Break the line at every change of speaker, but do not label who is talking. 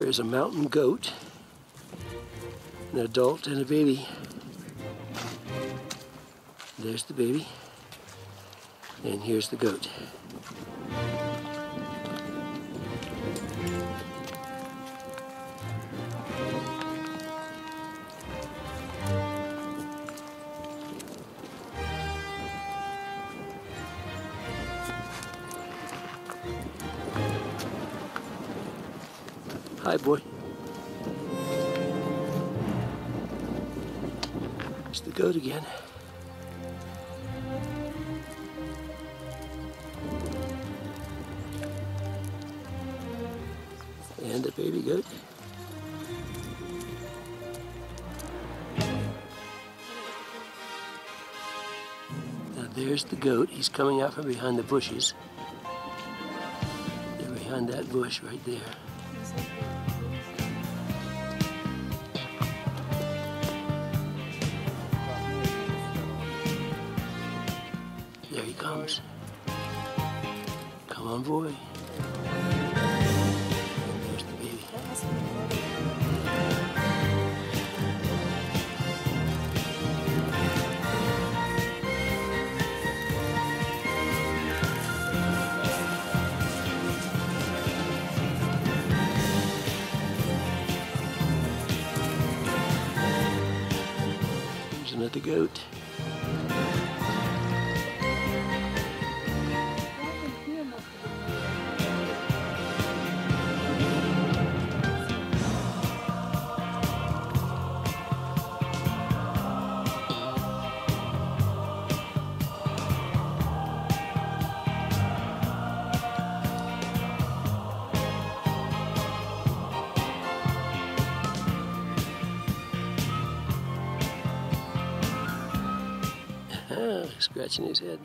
There's a mountain goat, an adult and a baby. There's the baby, and here's the goat. Hi, boy. It's the goat again. And the baby goat. Now there's the goat. He's coming out from behind the bushes. They're behind that bush right there. There he comes. Come on, boy. There's the baby. Here's the goat. Scratching his head.